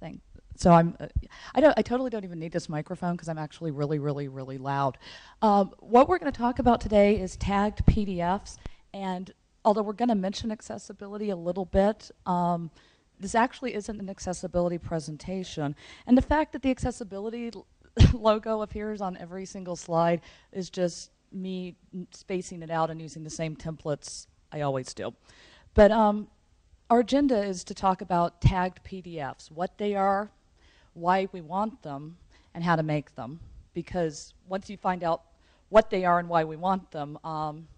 Thank. So I'm, uh, I don't, I totally don't even need this microphone because I'm actually really, really, really loud. Um, what we're going to talk about today is tagged PDFs, and although we're going to mention accessibility a little bit, um, this actually isn't an accessibility presentation. And the fact that the accessibility logo appears on every single slide is just me spacing it out and using the same templates I always do. But um, our agenda is to talk about tagged PDFs, what they are, why we want them, and how to make them. Because once you find out what they are and why we want them, um,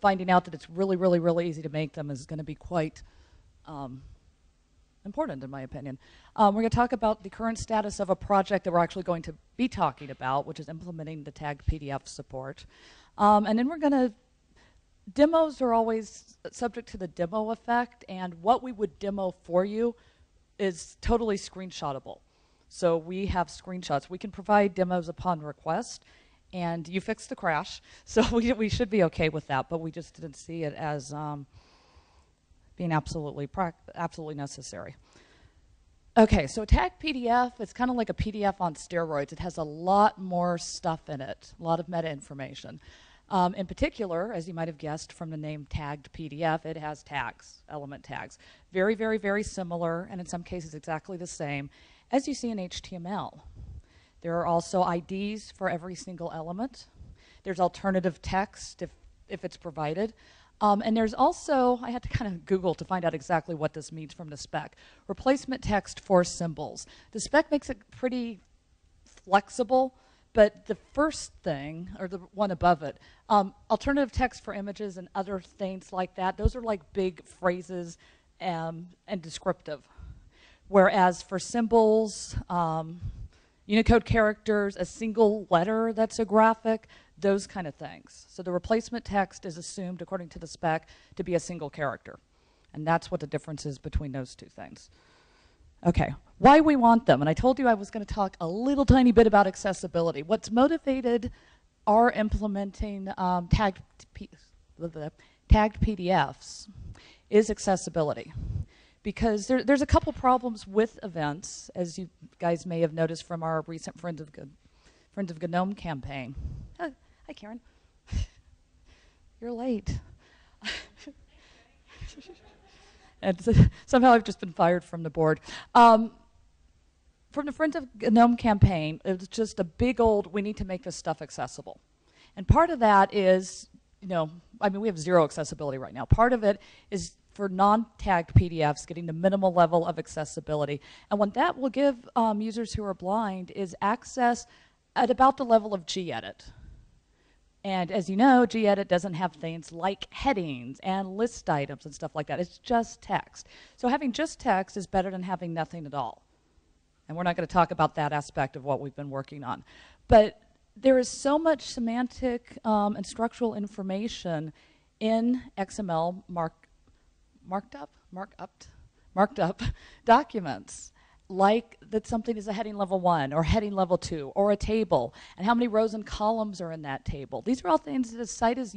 finding out that it's really, really, really easy to make them is going to be quite um, important, in my opinion. Um, we're going to talk about the current status of a project that we're actually going to be talking about, which is implementing the tagged PDF support. Um, and then we're going to demos are always subject to the demo effect, and what we would demo for you is totally screenshotable. So we have screenshots. We can provide demos upon request, and you fixed the crash, so we, we should be okay with that, but we just didn't see it as um, being absolutely, absolutely necessary. Okay, so tag PDF is kind of like a PDF on steroids. It has a lot more stuff in it, a lot of meta information. Um, in particular, as you might have guessed from the name tagged PDF, it has tags, element tags. Very, very, very similar, and in some cases exactly the same, as you see in HTML. There are also IDs for every single element. There's alternative text if, if it's provided. Um, and there's also, I had to kind of Google to find out exactly what this means from the spec. Replacement text for symbols. The spec makes it pretty flexible but the first thing, or the one above it, um, alternative text for images and other things like that, those are like big phrases um, and descriptive. Whereas for symbols, um, Unicode characters, a single letter that's a graphic, those kind of things. So the replacement text is assumed, according to the spec, to be a single character. And that's what the difference is between those two things. Okay, why we want them. And I told you I was going to talk a little tiny bit about accessibility. What's motivated our implementing um, tagged, P tagged PDFs is accessibility. Because there, there's a couple problems with Evince, as you guys may have noticed from our recent Friends of, Friend of GNOME campaign. Oh, hi, Karen. You're late. and somehow I've just been fired from the board. Um, from the Friends of GNOME campaign, it was just a big old, we need to make this stuff accessible. And part of that is, you know, I mean, we have zero accessibility right now. Part of it is for non-tagged PDFs, getting the minimal level of accessibility. And what that will give um, users who are blind is access at about the level of gedit. And as you know, gedit doesn't have things like headings and list items and stuff like that. It's just text. So having just text is better than having nothing at all. And we're not going to talk about that aspect of what we've been working on. But there is so much semantic um, and structural information in XML mark, marked up, marked up, marked up documents like that something is a heading level one or heading level two or a table and how many rows and columns are in that table. These are all things that as sight as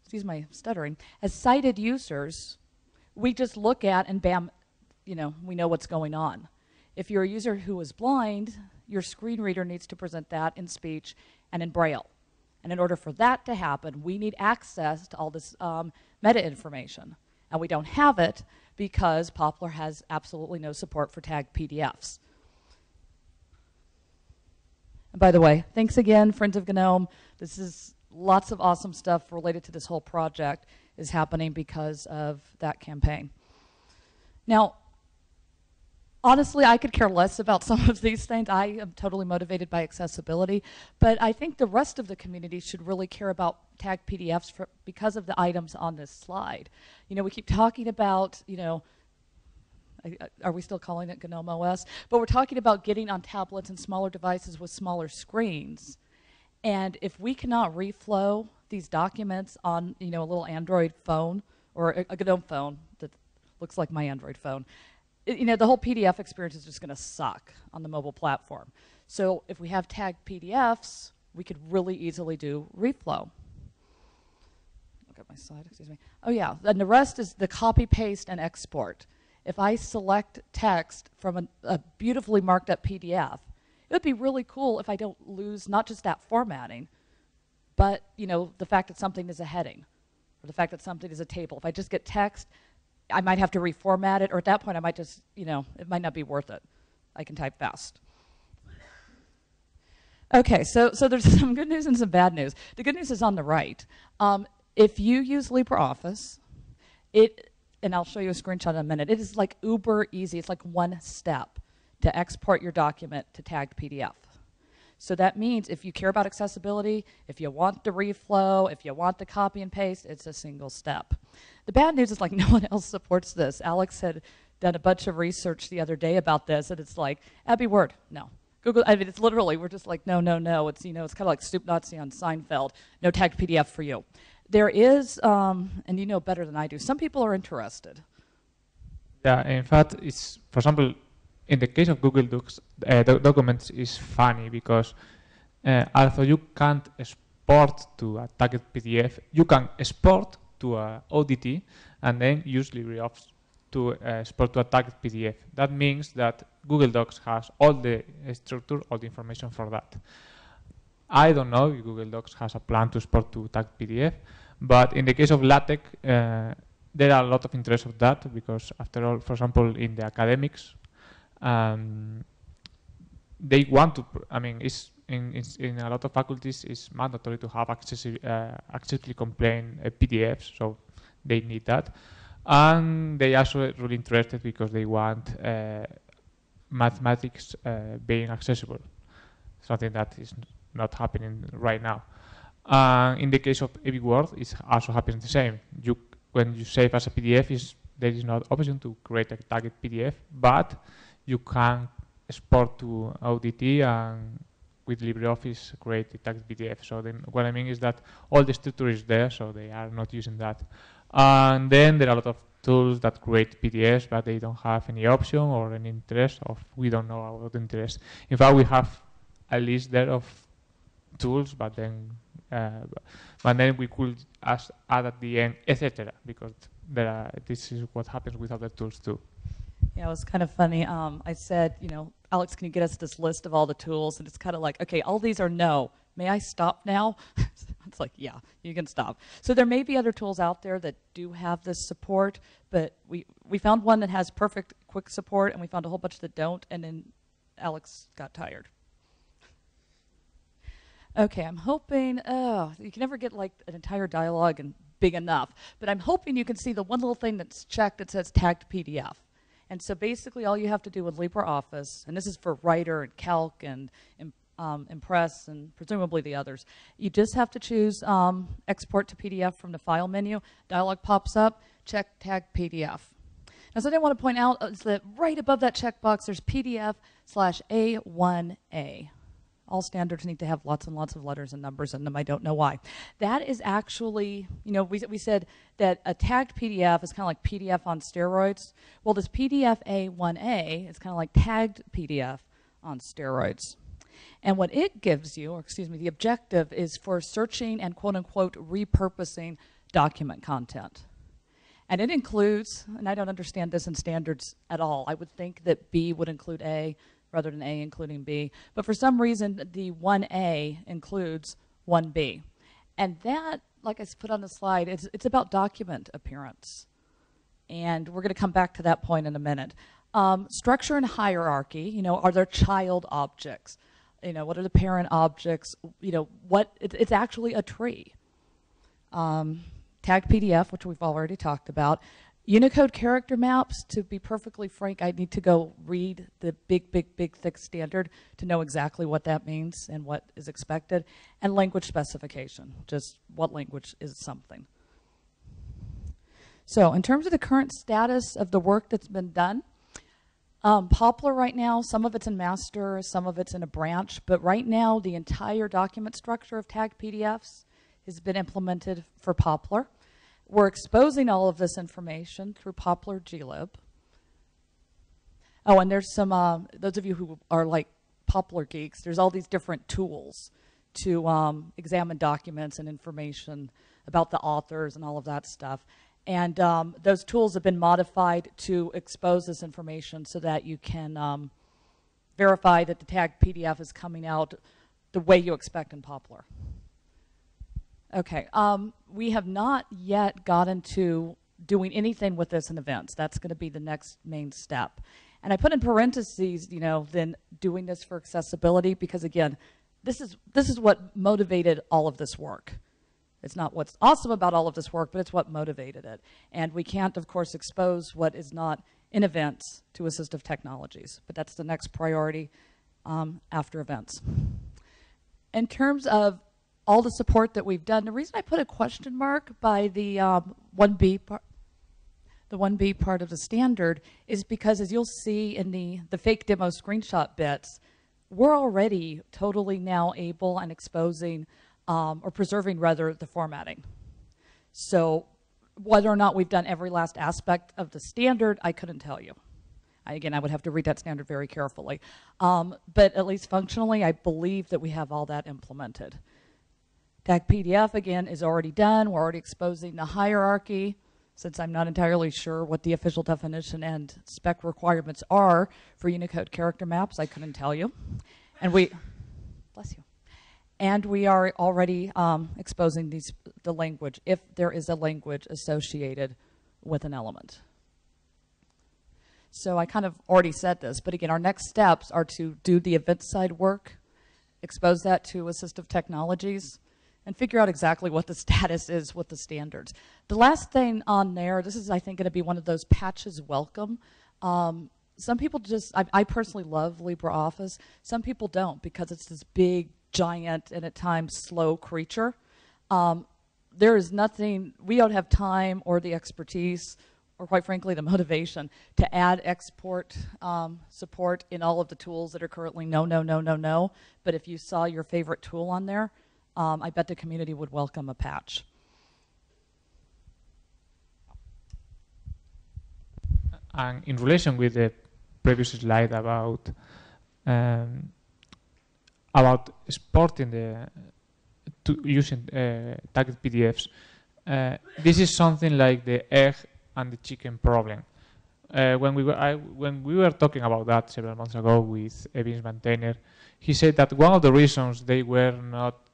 excuse my stuttering, as sighted users, we just look at and bam, you know, we know what's going on. If you're a user who is blind, your screen reader needs to present that in speech and in Braille. And in order for that to happen, we need access to all this um, meta information. And we don't have it because Poppler has absolutely no support for tagged PDFs. And by the way, thanks again, Friends of GNOME. This is lots of awesome stuff related to this whole project is happening because of that campaign. Now, honestly, I could care less about some of these things. I am totally motivated by accessibility, but I think the rest of the community should really care about tagged PDFs for, because of the items on this slide. You know, we keep talking about, you know, are we still calling it GNOME OS? But we're talking about getting on tablets and smaller devices with smaller screens. And if we cannot reflow these documents on, you know, a little Android phone or a, a GNOME phone that looks like my Android phone, you know, the whole PDF experience is just going to suck on the mobile platform. So if we have tagged PDFs, we could really easily do reflow. Look at my slide, excuse me. Oh yeah, and the rest is the copy, paste, and export. if I select text from a, a beautifully marked up PDF, it would be really cool if I don't lose not just that formatting, but you know the fact that something is a heading, or the fact that something is a table. If I just get text, I might have to reformat it, or at that point I might just, you know, it might not be worth it. I can type fast. Okay, so, so there's some good news and some bad news. The good news is on the right. Um, if you use LibreOffice, it, and I'll show you a screenshot in a minute, it is like uber easy. It's like one step to export your document to tagged PDF. So that means if you care about accessibility, if you want the reflow, if you want the copy and paste, it's a single step. The bad news is like no one else supports this. Alex had done a bunch of research the other day about this, and it's like, AbiWord, no. Google, I mean, it's literally, we're just like, no, no, no. It's, you know, it's kind of like Soup Nazi on Seinfeld. No tagged PDF for you. There is, um, and you know better than I do, some people are interested. Yeah, in fact, it's, for example, in the case of Google Docs, uh, documents is funny because uh, although you can't export to a tagged PDF, you can export to a ODT and then use LibreOffice to uh, export to a tagged PDF. That means that Google Docs has all the structure, all the information for that. I don't know if Google Docs has a plan to export to tagged PDF, but in the case of LaTeX, uh, there are a lot of interest of that because after all, for example, in the academics, um, they want to, I mean, it's in, in a lot of faculties, it's mandatory to have accessi uh, accessibly complain uh, PDFs, so they need that. And they also really interested because they want uh, mathematics uh, being accessible, something that is not happening right now. Uh, in the case of AbiWord, it's also happens the same. You, when you save as a PDF, is there is no option to create a target PDF, but you can export to ODT and with LibreOffice create a text PDF. So then what I mean is that all the structure is there, so they are not using that. And then there are a lot of tools that create PDFs, but they don't have any option or any interest of, we don't know about interest. In fact, we have a list there of tools, but then, uh, but then we could add at the end, etc. Because there are, this is what happens with other tools too. Yeah, it was kind of funny. Um, I said, you know, Alex, can you get us this list of all the tools? And it's kind of like, okay, all these are no. May I stop now? it's like, yeah, you can stop. So there may be other tools out there that do have this support, but we, we found one that has perfect quick support, and we found a whole bunch that don't, and then Alex got tired. Okay, I'm hoping, oh, you can never get like an entire dialogue and big enough, but I'm hoping you can see the one little thing that's checked that says tagged PDF. And so basically all you have to do with LibreOffice, and this is for Writer and Calc and um, Impress and presumably the others, you just have to choose um, Export to PDF from the File menu. Dialog pops up, check Tag PDF. Now something I want to point out is that right above that checkbox there's PDF slash A1A. All standards need to have lots and lots of letters and numbers in them. I don't know why. That is actually, you know, we, we said that a tagged PDF is kind of like PDF on steroids. Well, this PDF A1A is kind of like tagged PDF on steroids. And what it gives you, or excuse me, the objective is for searching and quote unquote repurposing document content. And it includes, and I don't understand this in standards at all, I would think that B would include A, rather than A including B. But for some reason, the 1A includes 1B. And that, like I put on the slide, it's, it's about document appearance. And we're going to come back to that point in a minute. Um, structure and hierarchy, you know, are there child objects? You know, what are the parent objects? You know, what, it, it's actually a tree. Um, tagged PDF, which we've already talked about. Unicode character maps, to be perfectly frank, I need to go read the big, big, big, thick standard to know exactly what that means and what is expected. And language specification, just what language is something. So in terms of the current status of the work that's been done, um, Poppler right now, some of it's in master, some of it's in a branch, but right now the entire document structure of tagged PDFs has been implemented for Poppler. We're exposing all of this information through Poppler glib. Oh, and there's some, uh, those of you who are like Poppler geeks, there's all these different tools to um, examine documents and information about the authors and all of that stuff. And um, those tools have been modified to expose this information so that you can um, verify that the tagged PDF is coming out the way you expect in Poppler. Okay, um, we have not yet gotten to doing anything with this in Evince. That's going to be the next main step. And I put in parentheses, you know, then doing this for accessibility because again, this is this is what motivated all of this work. It's not what's awesome about all of this work, but it's what motivated it. And we can't, of course, expose what is not in Evince to assistive technologies, but that's the next priority um, after Evince. In terms of all the support that we've done, the reason I put a question mark by the um, 1B part, the 1B part of the standard is because as you'll see in the, the fake demo screenshot bits, we're already totally now able and exposing um, or preserving rather the formatting. So whether or not we've done every last aspect of the standard, I couldn't tell you. I, again, I would have to read that standard very carefully. Um, but at least functionally, I believe that we have all that implemented. Tag PDF, again, is already done. We're already exposing the hierarchy since I'm not entirely sure what the official definition and spec requirements are for Unicode character maps, I couldn't tell you. And we, bless you. And we are already um, exposing these, the language, if there is a language associated with an element. So I kind of already said this, but again, our next steps are to do the Evince side work, expose that to assistive technologies, and figure out exactly what the status is with the standards. The last thing on there, this is, I think, going to be one of those patches welcome. Um, some people just, I, I, personally love LibreOffice. Some people don't because it's this big, giant, and at times slow creature. Um, there is nothing, we don't have time or the expertise or quite frankly the motivation to add export um, support in all of the tools that are currently no, no, no, no, no. But if you saw your favorite tool on there, um, I bet the community would welcome a patch. And in relation with the previous slide about um, about exporting the to using uh, tagged PDFs, uh, this is something like the egg and the chicken problem. Uh, when we were I, when we were talking about that several months ago with Evince maintainer, he said that one of the reasons they were not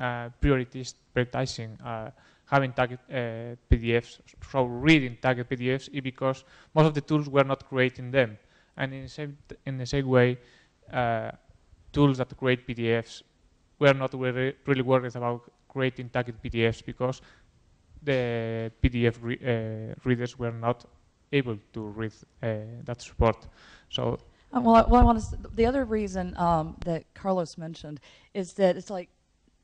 uh, prioritizing uh, having target uh, PDFs, so reading target PDFs, because most of the tools were not creating them. And in the same, in the same way, tools that create PDFs were not really, really worried about creating target PDFs because the PDF re uh, readers were not able to read uh, that support. So, uh, well, well, I want to. The other reason um, that Carlos mentioned is that it's like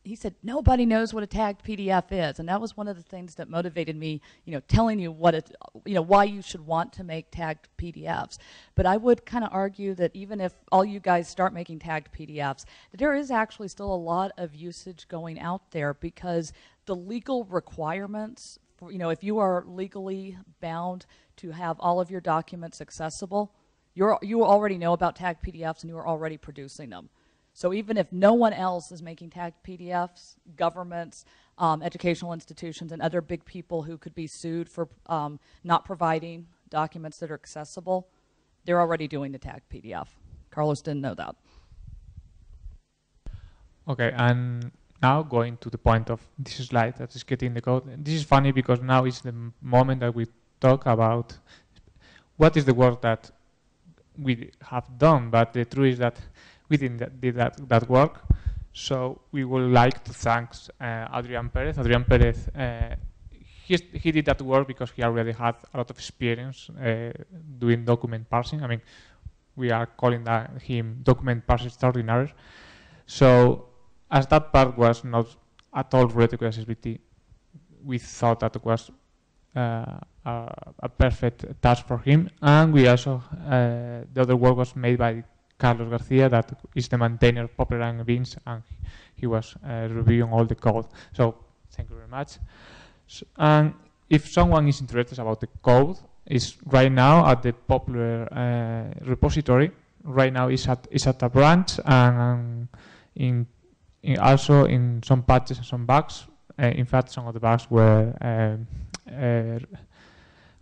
he said nobody knows what a tagged PDF is, and that was one of the things that motivated me, you know, telling you what it, you know, why you should want to make tagged PDFs. But I would kind of argue that even if all you guys start making tagged PDFs, that there is actually still a lot of usage going out there because the legal requirements, for, you know, if you are legally bound to have all of your documents accessible, you're, you already know about tagged PDFs and you are already producing them. So even if no one else is making tagged PDFs, governments, um, educational institutions, and other big people who could be sued for um, not providing documents that are accessible, they're already doing the tagged PDF. Carlos didn't know that. Okay, and now going to the point of this slide that is getting the code. This is funny because now is the moment that we talk about what is the work that we have done, but the truth is that we didn't did that, that work. So we would like to thank uh, Adrian Perez. Adrian Perez, uh, he, he did that work because he already had a lot of experience uh, doing document parsing. I mean, we are calling that him document parsing extraordinary. So as that part was not at all related to accessibility, we thought that was uh, a, a, perfect task for him. And we also, uh, the other work was made by Carlos Garcia, that is the maintainer of Poppler Evince, and he was uh, reviewing all the code. So thank you very much. So, and if someone is interested about the code, is right now at the Poppler uh, repository. Right now is at is at a branch and in, in also in some patches and some bugs. uh, in fact, some of the bugs were um, uh,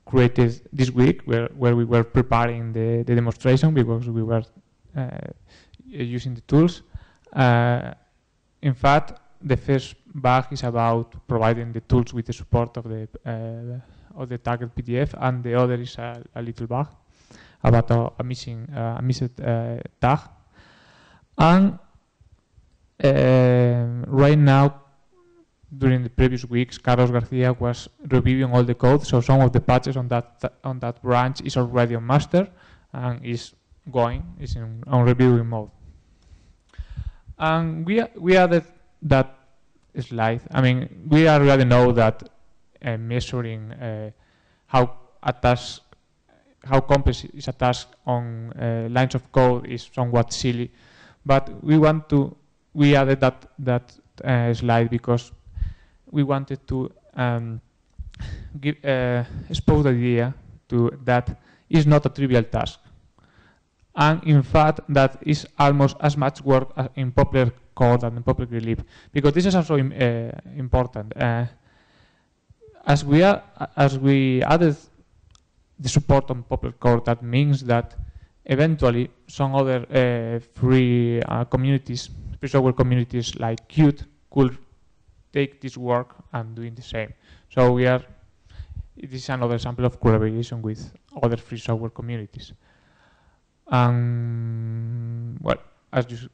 created this week, where, where we were preparing the, the demonstration because we were using the tools. Uh, in fact, the first bug is about providing the tools with the support of the uh, of the tagged PDF, and the other is a, a little bug about a, a missing uh, a missed uh, tag. And right now, during the previous weeks, Carlos Garcia was reviewing all the code, so some of the patches on that on that branch is already on master and is going, is in on reviewing mode. And we we added that slide. I mean, we already know that uh, measuring uh, how a task, how complex is a task on uh, lines of code is somewhat silly, but we want to we added that that uh, slide because we wanted to um, give uh, expose the idea to that is not a trivial task, and in fact that is almost as much work in Poppler code and in Poppler GLib because this is also uh, important. Uh, as we are, as we added the support on popular code, that means that eventually some other uh, free communities, free software communities like Qt could take this work and doing the same. So we are, this is another example of collaboration with other free software communities. Um, well, as you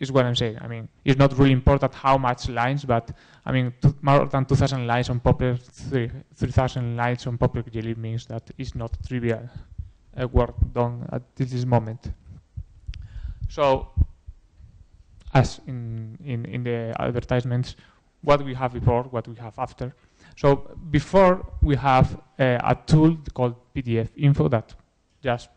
is what I'm saying. I mean, it's not really important how much lines, but I mean, more than 2,000 lines on Poppler, 3,000 lines on Poppler GLib means that it's not trivial uh, work done at this moment. So, as in, in, in the advertisements, what we have before, what we have after. So before we have uh, a tool called PDF info that just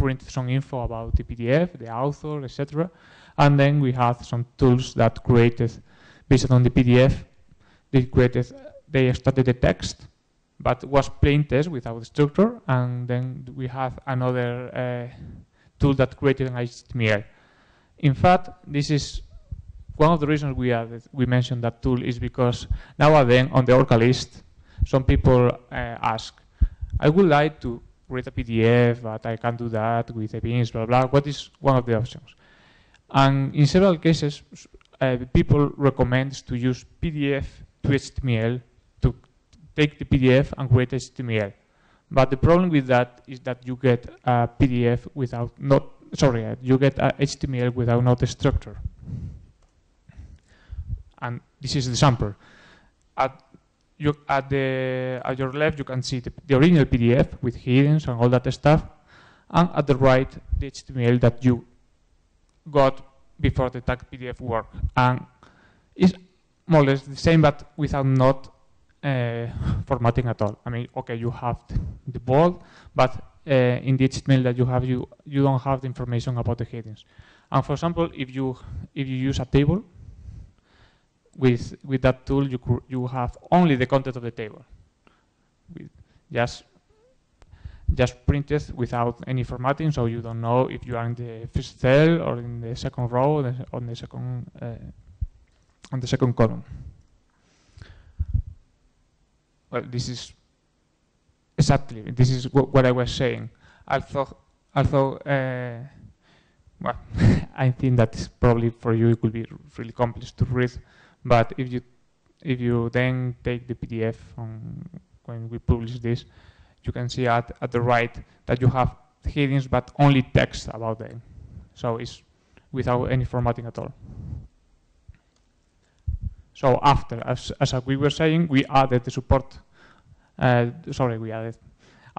prints some info about the PDF, the author, etc. And then we have some tools that created, based on the PDF, they created, they extracted the text, but was plain text without structure. And then we have another uh, tool that created an HTML. In fact, this is one of the reasons we added, we mentioned that tool is because nowadays on the Orca list, some people uh, ask, I would like to create a PDF, but I can't do that with the Evince, blah, blah. What is one of the options? And in several cases, uh, people recommend to use PDF to HTML to take the PDF and create HTML. But the problem with that is that you get a PDF without not sorry, uh, you get a HTML without not a structure. And this is the sample. At you, at the at your left you can see the, the original PDF with headings and all that stuff, and at the right the HTML that you got before the tag PDF work. And it's more or less the same, but without not uh, formatting at all. I mean, okay, you have the bold, but uh, in the HTML that you have, you you don't have the information about the headings. And for example, if you if you use a table with with that tool, you you have only the content of the table, with just just printed without any formatting, so you don't know if you are in the first cell or in the second row or on the second uh, on the second column. Well, this is exactly this is what I was saying. Although, although uh, well, I think that probably for you it will be really complex to read, but if you if you then take the PDF when we publish this, you can see at, at the right that you have headings but only text about them. So it's without any formatting at all. So after, as, as we were saying, we added the support, uh, sorry, we added,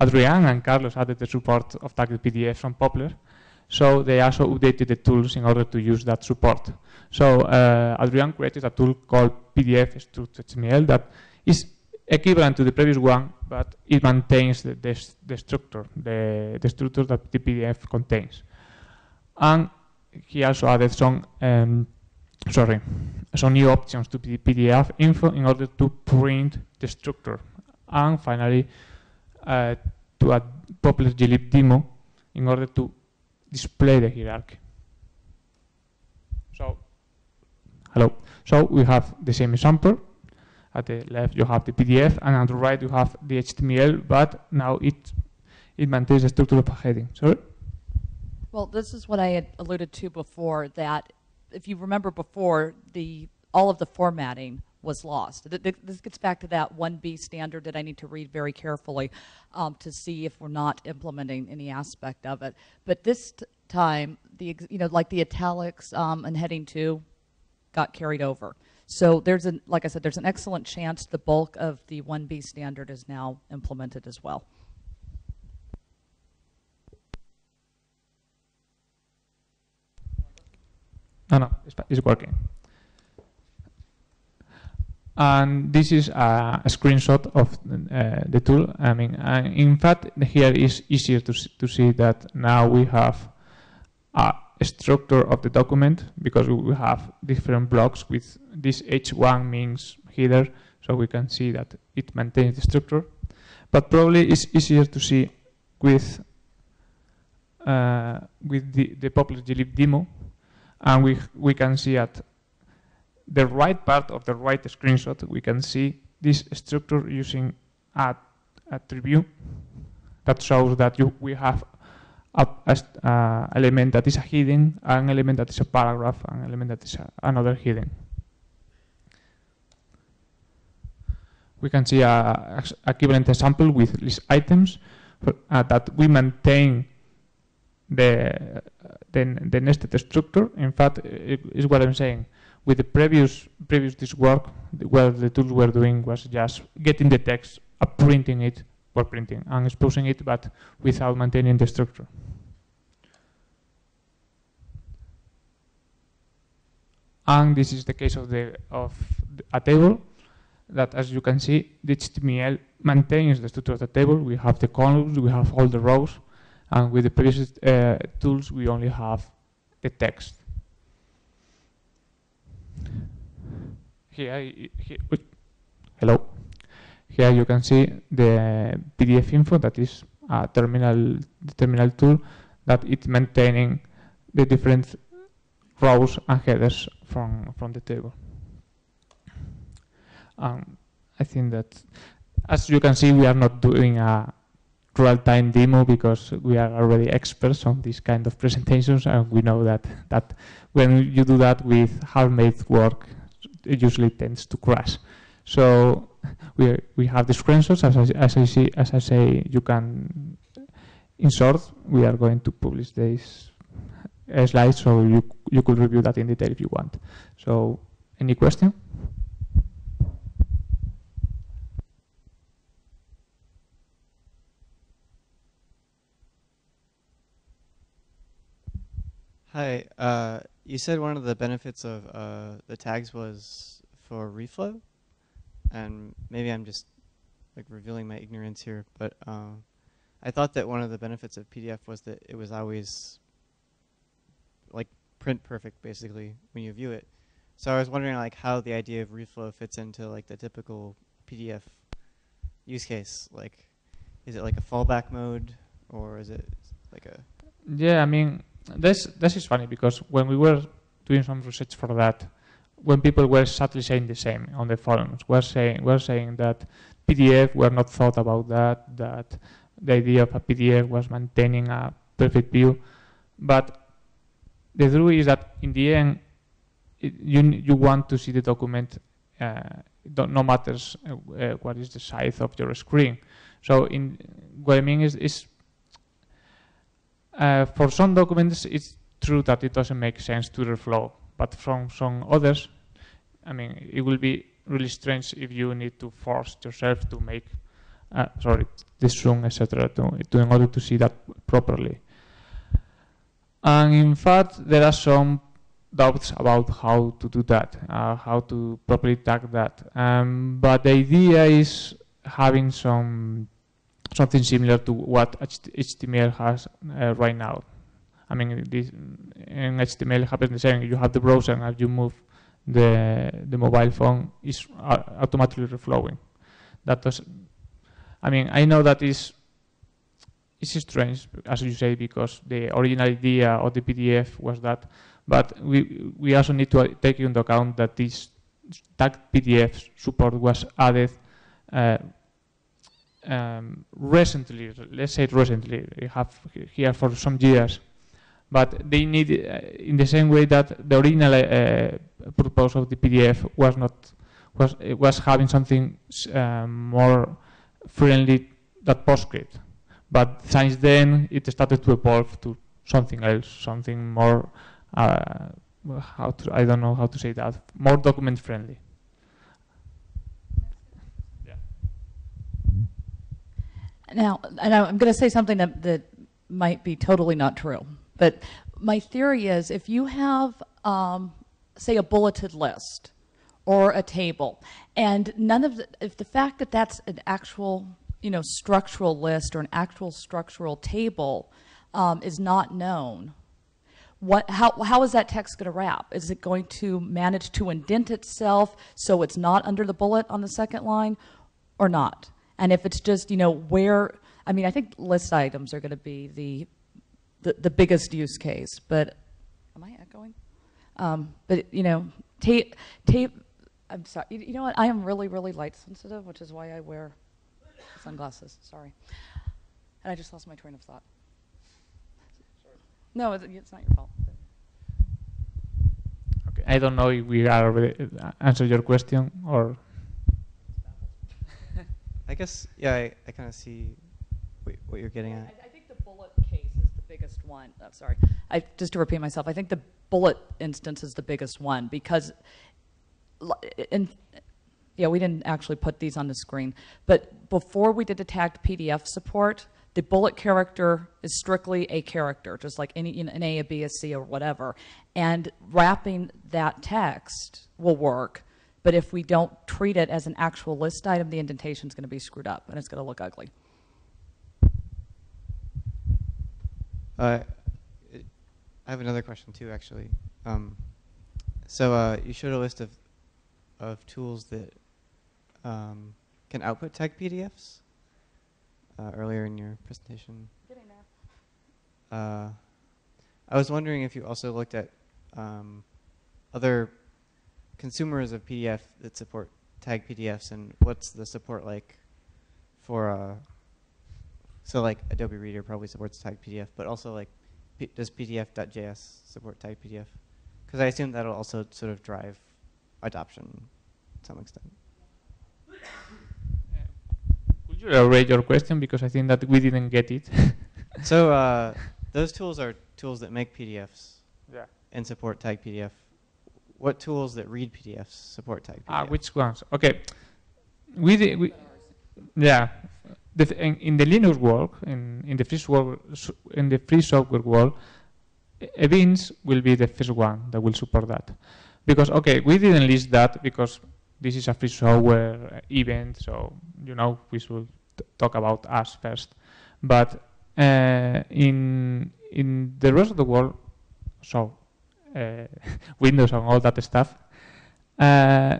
Adrian and Carlos added the support of tagged PDF from Poppler. So they also updated the tools in order to use that support. So uh, Adrian created a tool called PDF Struct.html that is equivalent to the previous one, but it maintains the, the, the structure, the, the structure that the PDF contains. And he also added some, um, sorry, some new options to the PDF info in order to print the structure. And finally, uh, to add Poppler glib demo in order to display the hierarchy. So, hello. So we have the same example At the left you have the PDF, and on the right you have the HTML, but now it it maintains the structure of a heading. Sorry. Well, this is what I had alluded to before, that if you remember before, the, all of the formatting was lost. Th- th- This gets back to that 1B standard that I need to read very carefully um, to see if we're not implementing any aspect of it. But this time, the, you know, like the italics um, and heading two got carried over. So there's an, like I said, there's an excellent chance the bulk of the 1B standard is now implemented as well. No, no, it's, it's working. And this is a, a screenshot of uh, the tool. I mean, uh, in fact, here is easier to, to see that now we have a structure of the document because we have different blocks with this H1 means header, so we can see that it maintains the structure. But probably it's easier to see with uh, with the, the Poppler glib demo and we we can see at the right part of the right screenshot we can see this structure using a, a tree view that shows that you we have a, a uh, element that is a heading, an element that is a paragraph, an element that is a, another heading. We can see a, equivalent example with list items for, uh, that we maintain the the, the nested structure. In fact, is what I'm saying. With the previous previous this work, what the tools were doing was just getting the text, uh, printing it for printing, and exposing it, but without maintaining the structure. And this is the case of the of a table that, as you can see, the HTML maintains the structure of the table. We have the columns, we have all the rows, and with the previous uh, tools we only have the text. Here, here hello. Here you can see the PDF info that is a terminal terminal tool that it's maintaining the different rows and headers from from the table. Um, I think that, as you can see, we are not doing a real-time demo because we are already experts on this kind of presentations and we know that, that when you do that with half-made work it usually tends to crash so we, we have the screenshots. As I, as I see as I say you can in short we are going to publish these uh, slides so you you could review that in detail if you want. So any question? Hi. Uh, you said one of the benefits of uh, the tags was for reflow, and maybe I'm just like revealing my ignorance here, but um, I thought that one of the benefits of PDF was that it was always like print perfect, basically, when you view it. So I was wondering like how the idea of reflow fits into like the typical PDF use case. Like, is it like a fallback mode, or is it like a Yeah, I mean, this this is funny because when we were doing some research for that, when people were sadly saying the same on the forums, were saying were saying that PDF were not thought about that, that the idea of a PDF was maintaining a perfect view, but the truth is that in the end, it, you you want to see the document. Uh, no matters uh, uh, what is the size of your screen. So in what I mean is is uh, for some documents, it's true that it doesn't make sense to reflow, but from some others, I mean, it will be really strange if you need to force yourself to make, uh, sorry, this zoom, etc., to, to in order to see that properly. And in fact, there are some doubts about how to do that, uh, how to properly tag that. Um, but the idea is having some something similar to what HTML has uh, right now. I mean, this, in HTML happens the same. You have the browser, and as you move the the mobile phone, is uh, automatically reflowing. That does. I mean, I know that is it's strange, as you say, because the original idea of the PDF was that, but we we also need to take into account that this tagged PDF support was added uh, um, recently, let's say recently, we have here for some years, but they need, uh, in the same way that the original uh, purpose of the PDF was not, was, was having something uh, more friendly than PostScript. But since then, it started to evolve to something else, something more, how to, I don't know how to say that, more document friendly. Now, I'm going to say something that, that might be totally not true, but my theory is if you have, um, say, a bulleted list or a table, and none of the, if the fact that that's an actual, you know, structural list or an actual structural table um, is not known, what, how, how is that text going to wrap? Is it going to manage to indent itself so it's not under the bullet on the second line or not? And if it's just, you know, where, I mean, I think list items are going to be the, the, the biggest use case, but, am I echoing? Um, but, you know, tape, tape, I'm sorry, you, you know what, I am really, really light sensitive, which is why I wear sunglasses, sorry. And I just lost my train of thought. No, it's, it's not your fault. Okay. I don't know if we are already uh, answer your question or I guess, yeah, I, I kind of see what, what you're getting at. I, I think the bullet case is the biggest one. Oh, sorry. I, just to repeat myself, I think the bullet instance is the biggest one because, yeah, we didn't actually put these on the screen, but before we did the tagged PDF support, the bullet character is strictly a character, just like any an A, a B, a C, or whatever. And wrapping that text will work, but if we don't treat it as an actual list item, the indentation is going to be screwed up and it's going to look ugly. Uh, I have another question too, actually. Um, so uh, you showed a list of of tools that um, can output tag PDFs uh, earlier in your presentation. Uh, I was wondering if you also looked at um, other consumers of PDF that support tag PDFs and what's the support like for uh, so like Adobe Reader probably supports tag PDF, but also like P- does PDF.js support tag PDF? Because I assume that'll also sort of drive adoption to some extent. Could you elaborate your question because I think that we didn't get it. so uh, those tools are tools that make PDFs yeah. and support tag PDF. What tools that read PDFs support tag PDF? Ah, which ones? Okay. We, we yeah. In, the Linux world, in, in the free software, in the free software world, Evince will be the first one that will support that. Because okay, we didn't list that because this is a free software event, so you know we should talk about us first. But uh, in in the rest of the world, so uh, Windows and all that stuff, uh,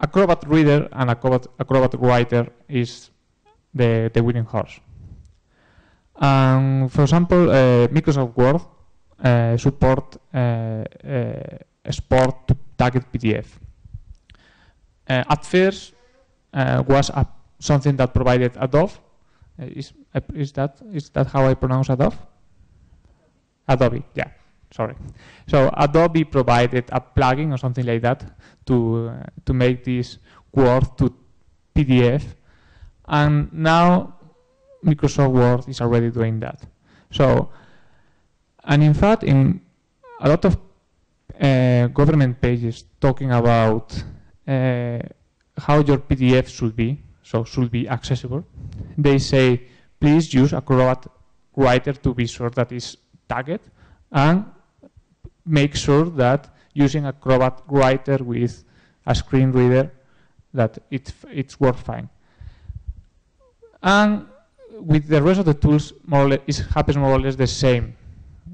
Acrobat Reader and Acrobat, Acrobat Writer is the, the winning horse. Um, for example, uh, Microsoft Word uh, support uh, uh, export to target PDF. Uh, at first, uh, was a, something that provided Adobe. Uh, is, uh, is that is that how I pronounce Adobe? Adobe, yeah. Sorry. So Adobe provided a plugin or something like that to uh, to make this Word to PDF, and now Microsoft Word is already doing that. So, and in fact, in a lot of uh, government pages talking about uh, how your PDF should be, so should be accessible, they say, please use Acrobat Writer to be sure that is tagged and make sure that using Acrobat Writer with a screen reader that it it's work fine. And with the rest of the tools, more or less, it happens more or less the same.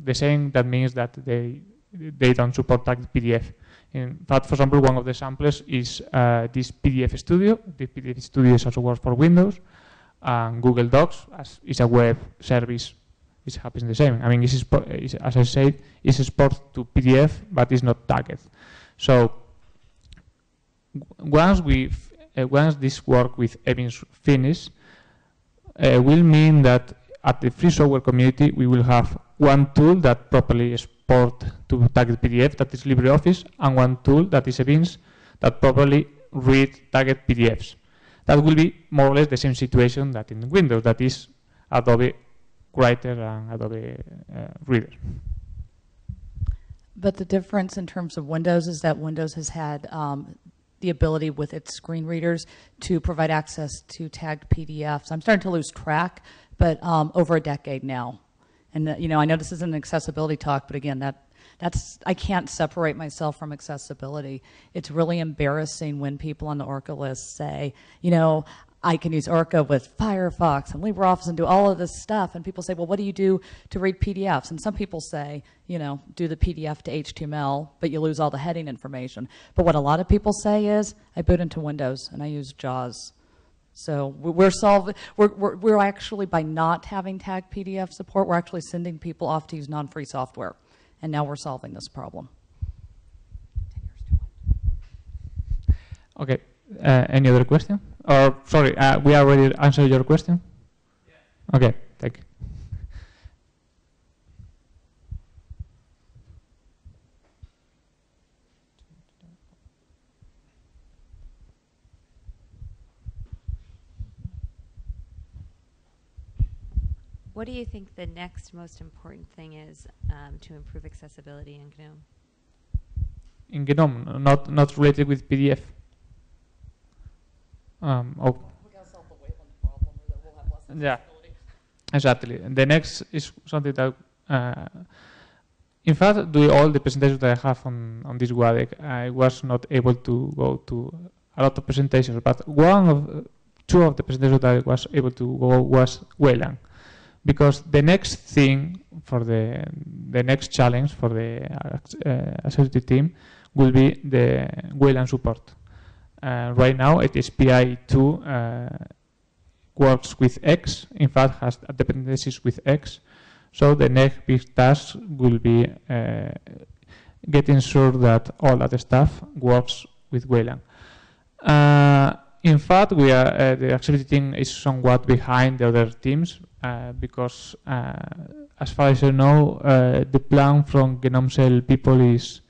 The same that means that they they don't support tagged PDF. In fact, for example, one of the samples is uh, this PDF Studio. The PDF Studio is also works for Windows, and Google Docs as is a web service. It happens the same. I mean, it's, it's, as I said, it's export to PDF, but it's not tagged. So once we uh, once this work with Evince finish, uh, will mean that at the free software community we will have one tool that properly export to tagged PDF that is LibreOffice, and one tool that is Evince that properly read tagged PDFs. That will be more or less the same situation that in Windows, that is Adobe Writer and Adobe uh, Reader. But the difference in terms of Windows is that Windows has had um, the ability with its screen readers to provide access to tagged PDFs. I'm starting to lose track, but um, over a decade now. And uh, you know, I know this isn't an accessibility talk, but again, that that's I can't separate myself from accessibility. It's really embarrassing when people on the Orca list say, you know, I can use Orca with Firefox and LibreOffice and do all of this stuff. And people say, well, what do you do to read PDFs? And some people say, you know, do the PDF to HTML, but you lose all the heading information. But what a lot of people say is, I boot into Windows and I use JAWS. So we- we're solving, we're, we're, we're actually, by not having tagged PDF support, we're actually sending people off to use non-free software. And now we're solving this problem. Okay. Uh, any other question? Or sorry, uh, we already answered your question. Okay. Thank you. What do you think the next most important thing is um, to improve accessibility in GNOME? In GNOME, not not related with PDF. Um, oh, We gotta solve the Wayland problem, or that we'll have less Yeah. exactly. The next is something that, uh, in fact, doing all the presentations that I have on on this GUADEC, I was not able to go to a lot of presentations, but one of two of the presentations that I was able to go was Wayland. because the next thing for the the next challenge for the uh, accessibility team will be the Wayland support. Uh, right now, it is PI2 uh, works with X. In fact, has dependencies with X. So the next big task will be uh, getting sure that all that stuff works with Wayland. Uh, in fact, we are the accessibility team is somewhat behind the other teams because, as far as I know, uh, the plan from GNOME Shell people is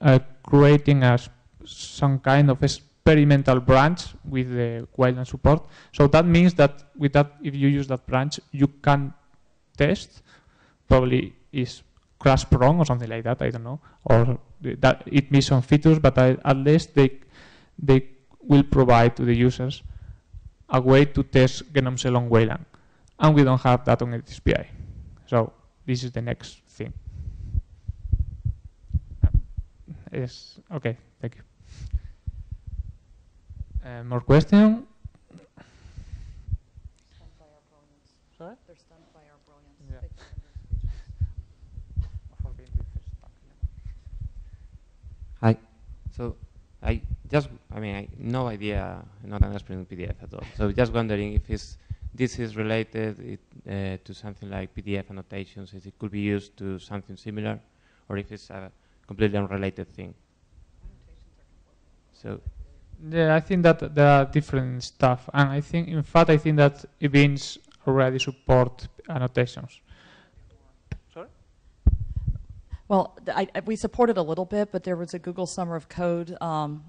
uh, creating a some kind of experimental branch with the Wayland support. So that means that with that, if you use that branch, you can test. Probably is crash prone or something like that. I don't know, or that it means some features, but I, at least they they will provide to the users a way to test GNOME Shell on Wayland. And we don't have that on ATSPI. So this is the next thing. Yes, okay, thank you. Uh, more question? Stunned by our brilliance. Sorry? They're stunned by our brilliance. Yeah. They can't understand speeches. Hi. So I just, I mean, I no idea, not an expert in PDF at all. So just wondering if it's, this is related it, uh, to something like PDF annotations, if it could be used to something similar, or if it's a completely unrelated thing. So Yeah, I think that there are different stuff, and I think, in fact, I think that Evince already support annotations. Sorry. Well, I, I- we supported a little bit, but there was a Google Summer of Code um,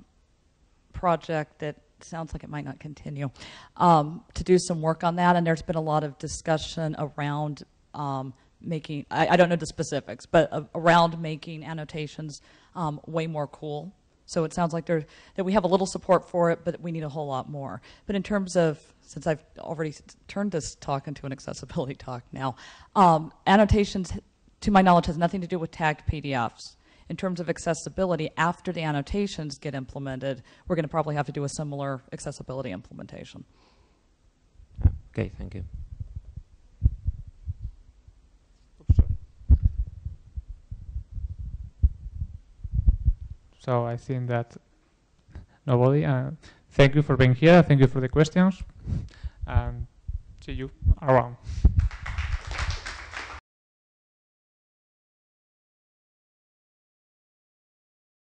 project that sounds like it might not continue um, to do some work on that, and there's been a lot of discussion around um, making. I, I don't know the specifics, but uh, around making annotations um, way more cool. So it sounds like there that we have a little support for it, but we need a whole lot more. But in terms of since I've already turned this talk into an accessibility talk now, um, annotations, to my knowledge, has nothing to do with tagged PDFs. In terms of accessibility, after the annotations get implemented, we're going to probably have to do a similar accessibility implementation. okay, thank you. So I think that nobody. Uh, thank you for being here. Thank you for the questions. And see you around.